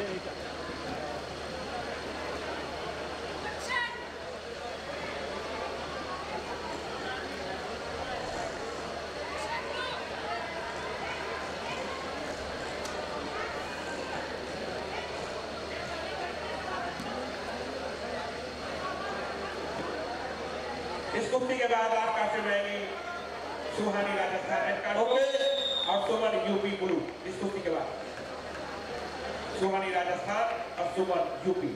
इस कुश्ती के बाद आपका काफ़ी रहेगी सुहानी राजस्थान और सुमन यूपी गुरु इसको सुहानी राजस्थान और सुमन यूपी